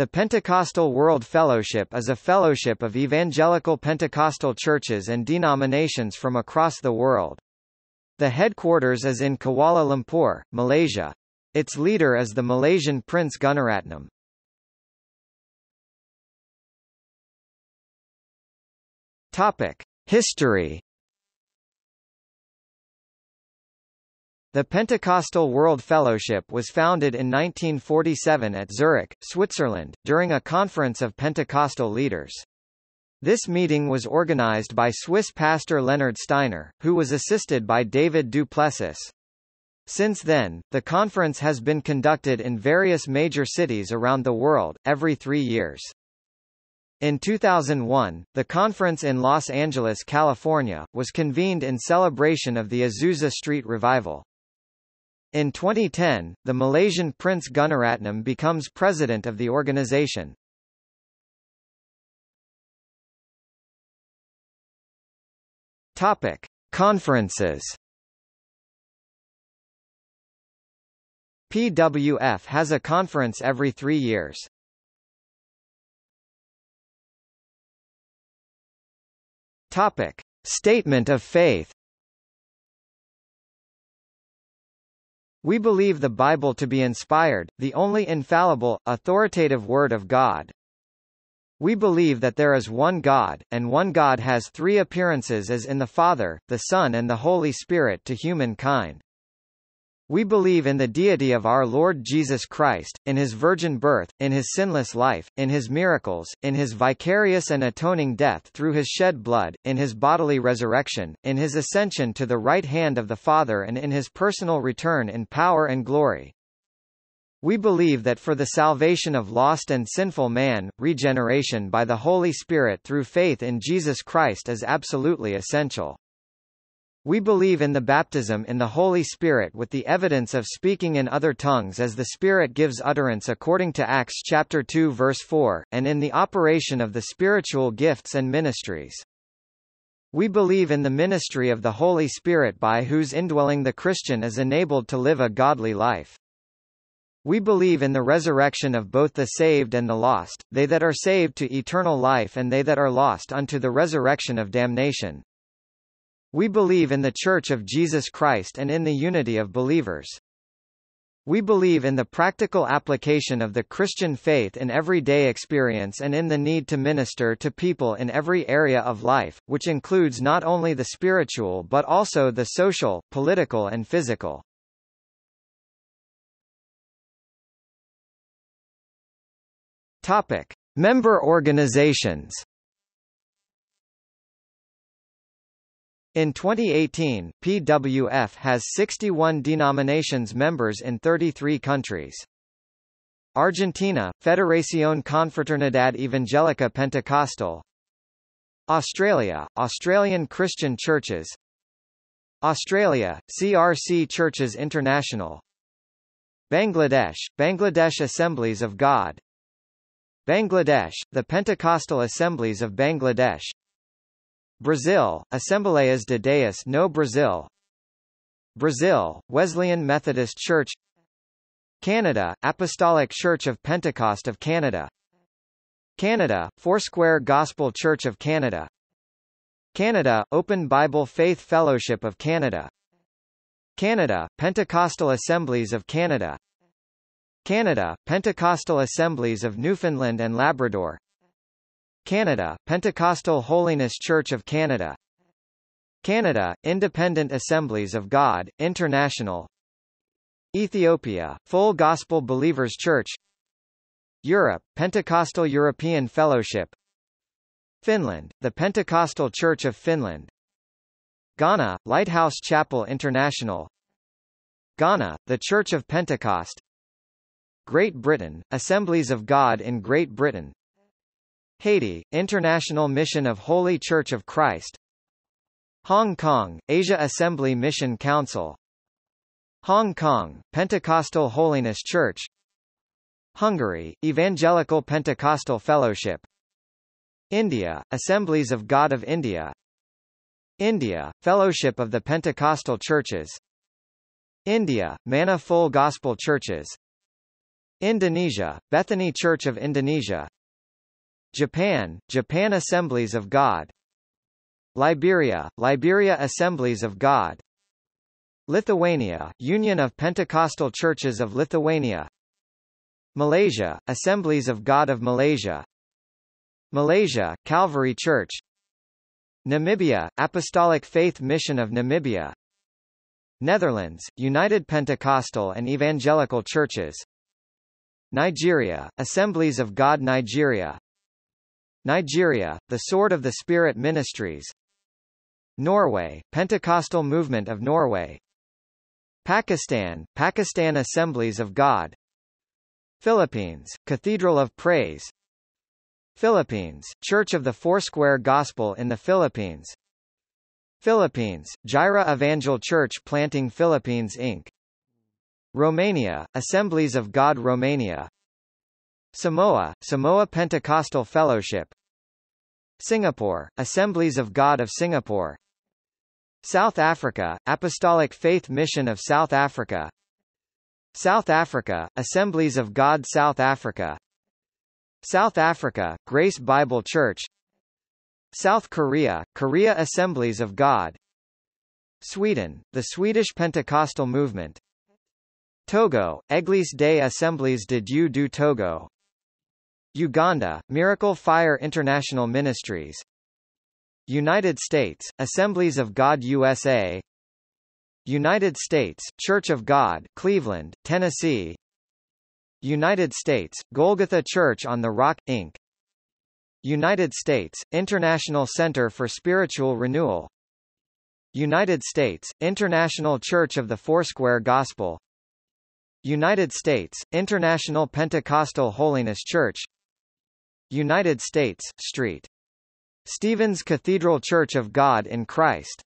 The Pentecostal World Fellowship is a fellowship of evangelical Pentecostal churches and denominations from across the world. The headquarters is in Kuala Lumpur, Malaysia. Its leader is the Malaysian Prince Gunaratnam. Topic: History The Pentecostal World Fellowship was founded in 1947 at Zurich, Switzerland, during a conference of Pentecostal leaders. This meeting was organized by Swiss pastor Leonard Steiner, who was assisted by David du Plessis. Since then, the conference has been conducted in various major cities around the world, every three years. In 2001, the conference in Los Angeles, California, was convened in celebration of the Azusa Street Revival. In 2010, the Malaysian Prince Gunaratnam becomes president of the organization. Topic: Conferences. PWF has a conference every three years. Topic: Statement of Faith. We believe the Bible to be inspired, the only infallible, authoritative Word of God. We believe that there is one God, and one God has three appearances as in the Father, the Son and the Holy Spirit to humankind. We believe in the deity of our Lord Jesus Christ, in his virgin birth, in his sinless life, in his miracles, in his vicarious and atoning death through his shed blood, in his bodily resurrection, in his ascension to the right hand of the Father and in his personal return in power and glory. We believe that for the salvation of lost and sinful man, regeneration by the Holy Spirit through faith in Jesus Christ is absolutely essential. We believe in the baptism in the Holy Spirit with the evidence of speaking in other tongues as the Spirit gives utterance according to Acts chapter 2 verse 4, and in the operation of the spiritual gifts and ministries. We believe in the ministry of the Holy Spirit by whose indwelling the Christian is enabled to live a godly life. We believe in the resurrection of both the saved and the lost, they that are saved to eternal life and they that are lost unto the resurrection of damnation. We believe in the Church of Jesus Christ and in the unity of believers. We believe in the practical application of the Christian faith in everyday experience and in the need to minister to people in every area of life, which includes not only the spiritual but also the social, political and physical. Topic: Member organizations In 2018, PWF has 61 denominations members in 33 countries. Argentina, Federación Confraternidad Evangélica Pentecostal. Australia, Australian Christian Churches. Australia, CRC Churches International. Bangladesh, Bangladesh Assemblies of God. Bangladesh, the Pentecostal Assemblies of Bangladesh Brazil, Assembleias de Deus no Brasil. Brazil, Wesleyan Methodist Church. Canada, Apostolic Church of Pentecost of Canada. Canada, Foursquare Gospel Church of Canada. Canada, Open Bible Faith Fellowship of Canada. Canada, Pentecostal Assemblies of Canada. Canada, Pentecostal Assemblies of Newfoundland and Labrador Canada, Pentecostal Holiness Church of Canada. Canada, Independent Assemblies of God, International. Ethiopia, Full Gospel Believers Church. Europe, Pentecostal European Fellowship. Finland, the Pentecostal Church of Finland. Ghana, Lighthouse Chapel International. Ghana, the Church of Pentecost. Great Britain, Assemblies of God in Great Britain Haiti, International Mission of Holy Church of Christ. Hong Kong, Asia Assembly Mission Council. Hong Kong, Pentecostal Holiness Church. Hungary, Evangelical Pentecostal Fellowship. India, Assemblies of God of India. India, Fellowship of the Pentecostal Churches. India, Manna Full Gospel Churches. Indonesia, Bethany Church of Indonesia Japan, Japan Assemblies of God. Liberia, Liberia Assemblies of God. Lithuania, Union of Pentecostal Churches of Lithuania. Malaysia, Assemblies of God of Malaysia. Malaysia, Calvary Church. Namibia, Apostolic Faith Mission of Namibia. Netherlands, United Pentecostal and Evangelical Churches. Nigeria, Assemblies of God Nigeria Nigeria, the Sword of the Spirit Ministries. Norway, Pentecostal Movement of Norway. Pakistan, Pakistan Assemblies of God. Philippines, Cathedral of Praise. Philippines, Church of the Foursquare Gospel in the Philippines. Philippines, Jireh Evangel Church Planting Philippines Inc. Romania, Assemblies of God Romania Samoa, Samoa Pentecostal Fellowship. Singapore, Assemblies of God of Singapore. South Africa, Apostolic Faith Mission of South Africa. South Africa, Assemblies of God South Africa. South Africa, Grace Bible Church. South Korea, Korea Assemblies of God. Sweden, the Swedish Pentecostal Movement. Togo, Église des Assemblies de Dieu du Togo Uganda, Miracle Fire International Ministries. United States, Assemblies of God USA United States, Church of God, Cleveland, Tennessee. United States, Golgotha Church on the Rock, Inc. United States, International Center for Spiritual Renewal. United States, International Church of the Foursquare Gospel. United States, International Pentecostal Holiness Church United States, St. Stephen's Cathedral Church of God in Christ